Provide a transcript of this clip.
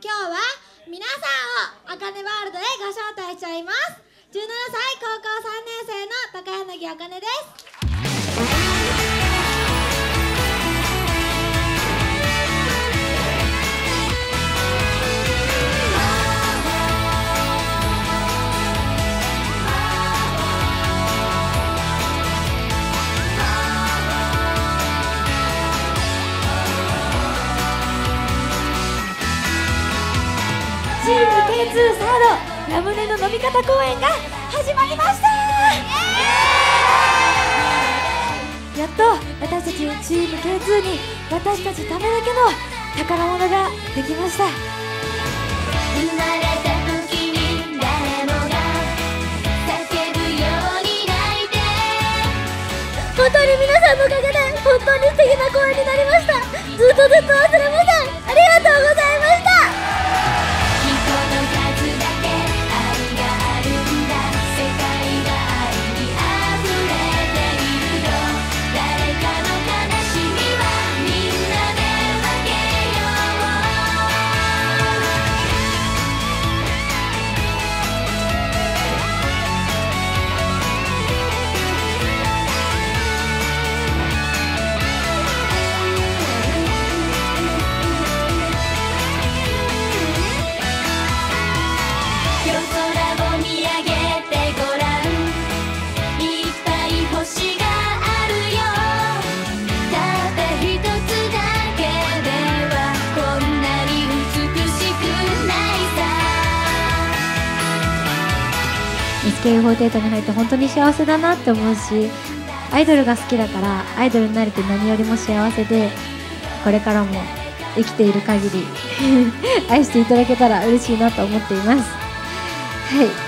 今日は皆さんをあかねワールドへご招待しちゃいます。17歳高校3年生の高柳あかねです。チーム K2 サードラムネの飲み方公演が始まりました。やっと私たちチーム K2 に私たちためだけの宝物ができました。生まれた時に誰もが叫ぶように泣いて。本当に皆さんのおかげで本当に素敵な公演になりました。ずっとずっと SKE48 に入って本当に幸せだなって思うしアイドルが好きだからアイドルになれて何よりも幸せでこれからも生きている限り 愛していただけたら嬉しいなと思っています。はい。